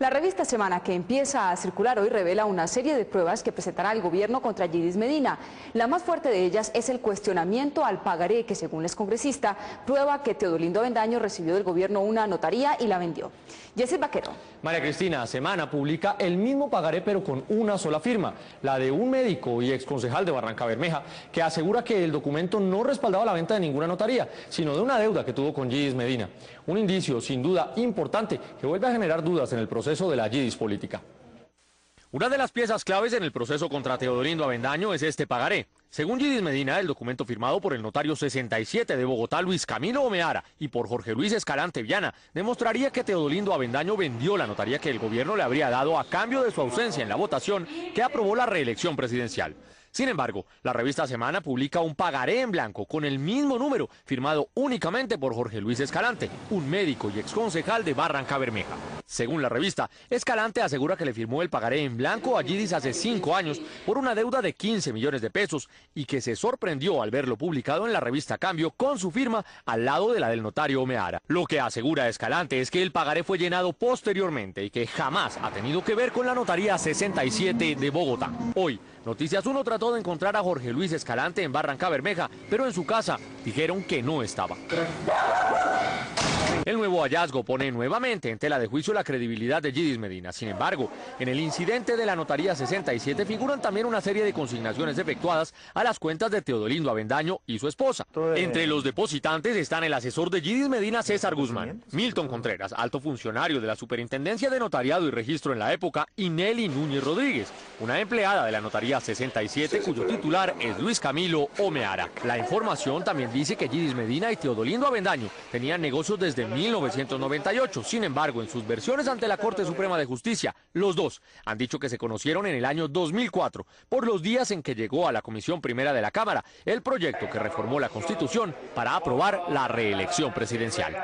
La revista Semana que empieza a circular hoy revela una serie de pruebas que presentará el gobierno contra Gidis Medina. La más fuerte de ellas es el cuestionamiento al pagaré que según el congresista prueba que Teodolindo Avendaño recibió del gobierno una notaría y la vendió. Jessy Vaquero. María Cristina, Semana publica el mismo pagaré pero con una sola firma, la de un médico y exconcejal de Barranca Bermeja, que asegura que el documento no respaldaba la venta de ninguna notaría, sino de una deuda que tuvo con Gidis Medina. Un indicio sin duda importante que vuelve a generar dudas en el proceso de la Gidis política. Una de las piezas claves en el proceso contra Teodolindo Avendaño es este pagaré. Según Gidis Medina, el documento firmado por el notario 67 de Bogotá, Luis Camilo Omeara, y por Jorge Luis Escalante Viana, demostraría que Teodolindo Avendaño vendió la notaría que el gobierno le habría dado a cambio de su ausencia en la votación que aprobó la reelección presidencial. Sin embargo, la revista Semana publica un pagaré en blanco con el mismo número, firmado únicamente por Jorge Luis Escalante, un médico y exconcejal de Barranca Bermeja. Según la revista, Escalante asegura que le firmó el pagaré en blanco a Gidis hace cinco años por una deuda de 15 millones de pesos y que se sorprendió al verlo publicado en la revista Cambio con su firma al lado de la del notario Omeara. Lo que asegura Escalante es que el pagaré fue llenado posteriormente y que jamás ha tenido que ver con la notaría 67 de Bogotá. Hoy, Noticias 1 trató de encontrar a Jorge Luis Escalante en Barranca Bermeja, pero en su casa dijeron que no estaba. El nuevo hallazgo pone nuevamente en tela de juicio la credibilidad de Gidis Medina. Sin embargo, en el incidente de la Notaría 67 figuran también una serie de consignaciones efectuadas a las cuentas de Teodolindo Avendaño y su esposa. Entre los depositantes están el asesor de Gidis Medina, César Guzmán, Milton Contreras, alto funcionario de la Superintendencia de Notariado y Registro en la época, y Nelly Núñez Rodríguez, una empleada de la Notaría 67 cuyo titular es Luis Camilo Omeara. La información también dice que Gidis Medina y Teodolindo Avendaño tenían negocios desde 1998. Sin embargo, en sus versiones ante la Corte Suprema de Justicia, los dos han dicho que se conocieron en el año 2004, por los días en que llegó a la Comisión Primera de la Cámara el proyecto que reformó la Constitución para aprobar la reelección presidencial.